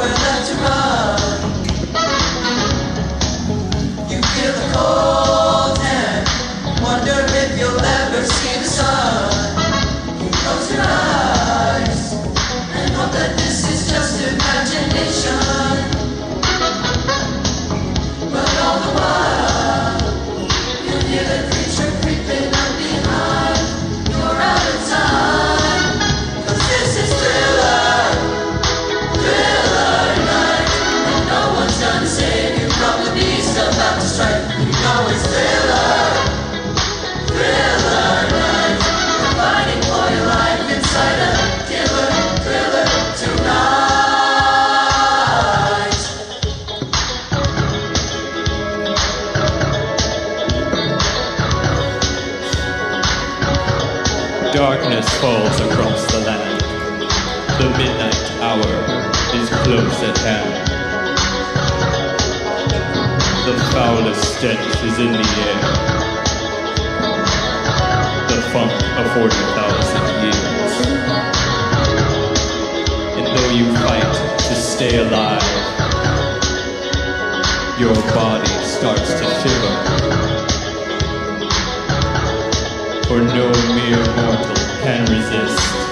when that you're falls across the land. The midnight hour is close at hand. The foulest stench is in the air. The funk of 40,000 years. And though you fight to stay alive, your body starts to shiver. No mere mortal can resist